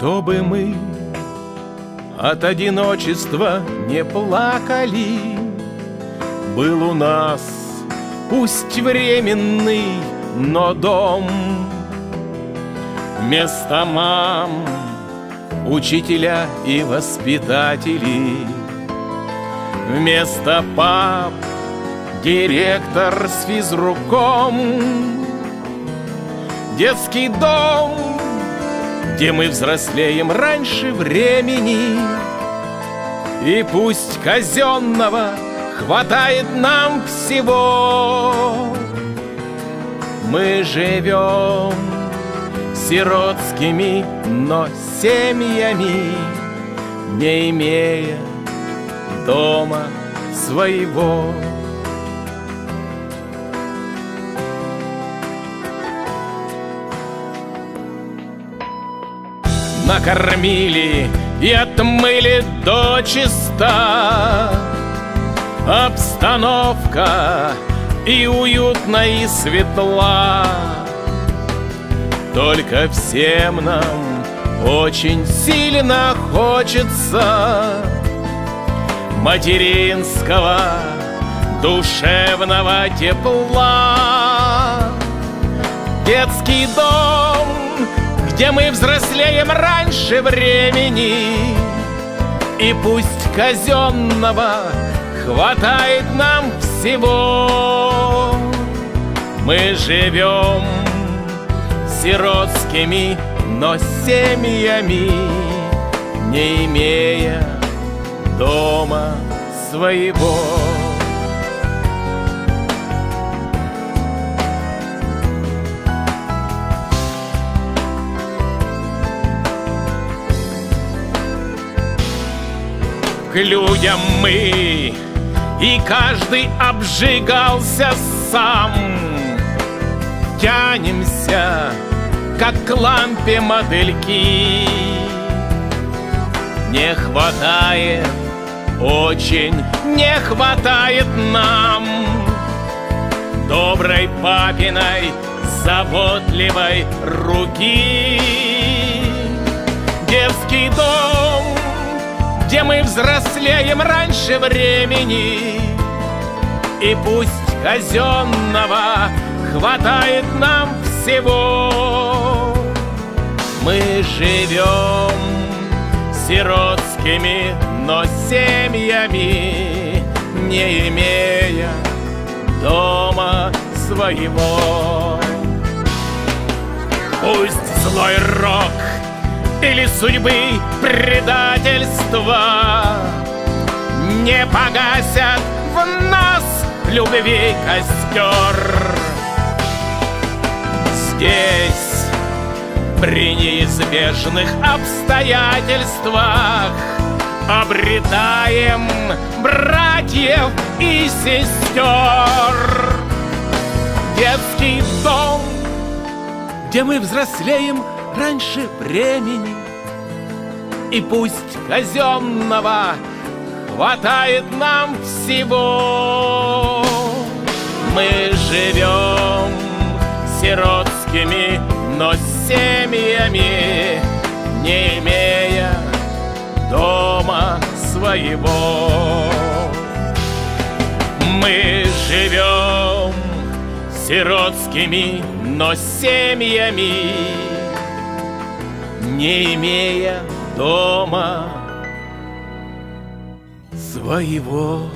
Чтобы мы от одиночества не плакали, Был у нас, пусть временный, но дом. Вместо мам, учителя и воспитатели, Вместо пап, директор с физруком, Детский дом, где мы взрослеем раньше времени, И пусть казенного хватает нам всего, Мы живем сиротскими, но семьями, Не имея дома своего. Накормили и отмыли до чиста. Обстановка и уютна, и светла. Только всем нам очень сильно хочется Материнского душевного тепла. Детский дом где мы взрослеем раньше времени. И пусть казенного хватает нам всего. Мы живем сиротскими, но семьями Не имея дома своего к людям мы. И каждый обжигался сам. Тянемся, как к лампе модельки. Не хватает, очень не хватает нам. Доброй папиной, заботливой руки. Детский дом где мы взрослеем раньше времени. И пусть казенного хватает нам всего. Мы живем сиротскими, но семьями Не имея дома своего. Пусть злой рок или судьбы предательства. Не погасят в нас любви костер. Здесь при неизбежных обстоятельствах Обретаем братьев и сестер. Детский дом, где мы взрослеем раньше времени. И пусть казенного хватает нам всего. Мы живем сиротскими, но семьями Не имея дома своего. Мы живем сиротскими, но семьями не имея дома своего.